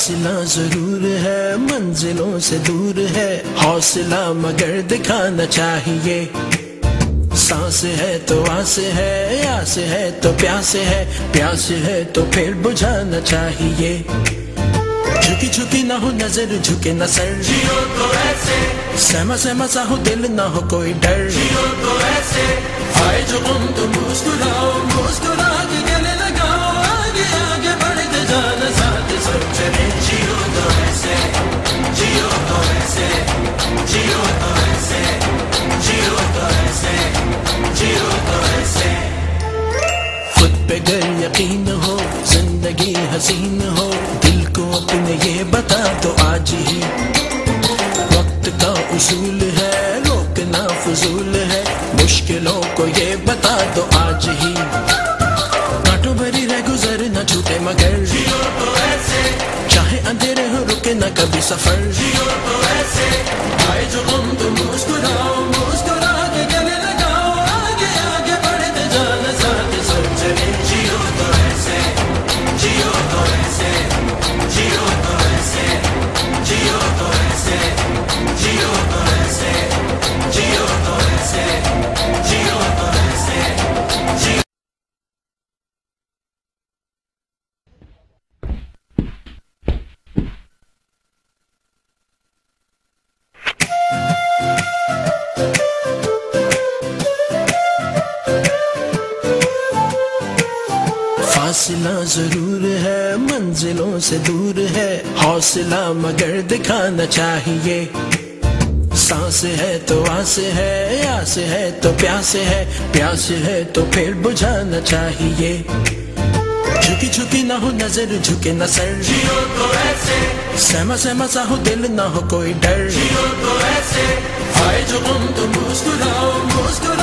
फासला ज़रूर है मंजिलों से दूर है। हौसला मगर दिखाना चाहिए। सांस है तो आस है आस है तो प्यास है। प्यास है तो फिर बुझाना चाहिए। झुकी झुकी ना हो नज़र झुके न सर। जियो तो ऐसे। सहमा सहमा सा हो दिल ना हो कोई डर। जियो तो ऐसे। आए जो हम तो मुस्कुराओ मुस्कुरा के गले हो, ज़िंदगी हसीन हो, दिल को अपने ये बता दो, आज ही वक्त का उसूल है रोकना फजूल है, मुश्किलों को ये बता दो, आज ही कांटों भरी रह गुजर न छूटे मगर। चाहे अंधेरे हो, रुके न कभी सफ़र। फासला ज़रूर है मंजिलों से दूर है। हौसला मगर दिखाना चाहिए। सांस है तो आस है आस है तो प्यास है। प्यास है तो फिर बुझाना चाहिए। झुकी झुकी ना हो नज़र झुके न सर। जियो तो ऐसे। सहमा सहमा सा हो दिल ना हो कोई डर। जियो तो ऐसे। आए जो हम तो मुस्कुराओ मुस्कुरा